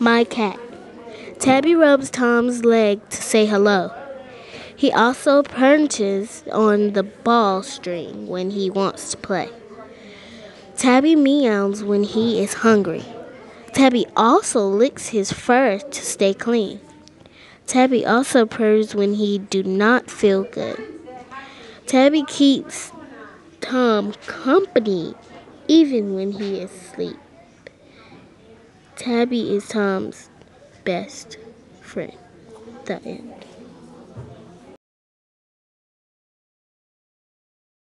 My cat. Tabby rubs Tom's leg to say hello. He also perches on the ball string when he wants to play. Tabby meows when he is hungry. Tabby also licks his fur to stay clean. Tabby also purrs when he do not feel good. Tabby keeps Tom company even when he is asleep. Tabby is Tom's best friend. The end.